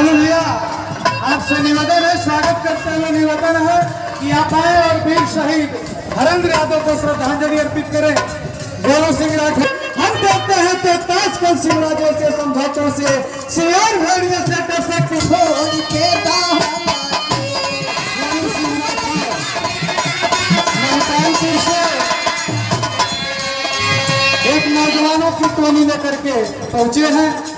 बोलो भैया आपसे निवेदन है स्वागत करते हुए निवेदन है, कि आप आए और वीर शहीद हरेंद्र यादव को श्रद्धांजलि अर्पित करें। गोलू सिंह राठौर हम देखते हैं तो ताजकल सिंह राजो से, समझौतों से, सियार भेड़िए से टसक छोड़ के दाहला एक नौजवानों की टोली लेकर के पहुँचे हैं।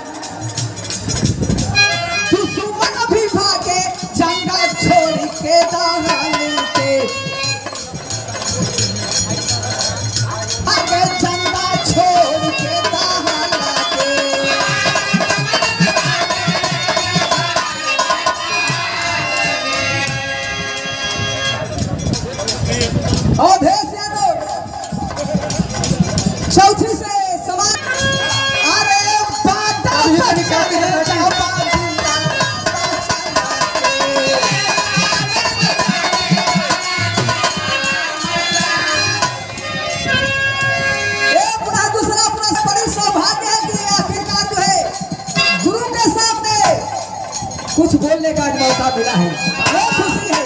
कुछ बोलने का मौका मिला है। बहुत खुशी है।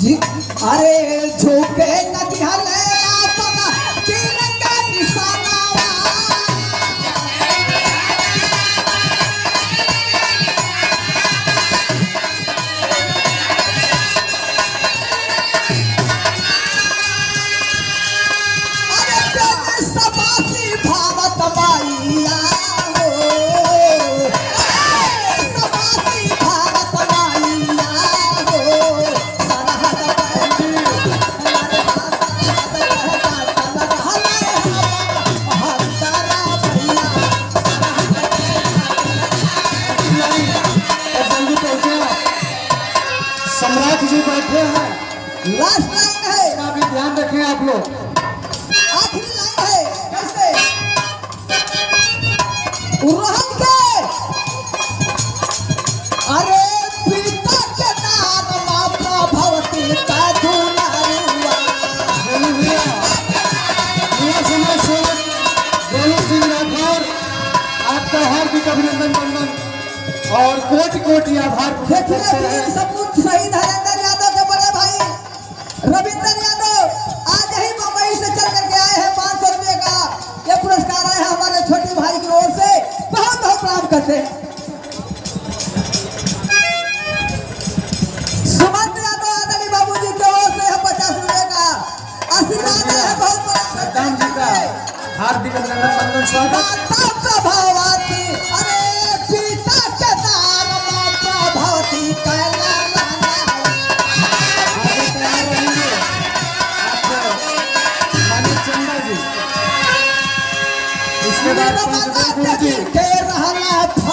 जी अरे झोंके नदी हले। सम्राट जी बैठे हैं। लास्ट लाइन है। इसका भी ध्यान रखें आप लोग। आखिरी लाइन है। कैसे के। अरे पिता के नाम माता भवती का दुलारुआ बोलू भैया। पूरा समाज सिंह राठौर। आपका हार्दिक अभिनंदन वंदन और कोटि कोटि आभार देखिए वीर सपूत शहीद हरेंद्र यादव के बड़े भाई। रविंद्र यादव आज ही मुंबई से चल करके आए हैं पाँच सौ रुपये का। ये पुरस्कार आया है हमारे छोटे भाई की ओर से। बहुत बहुत प्रणाम करते हैं। सुमंत यादव आदरणीय बाबू जी की। ओर कह रहा था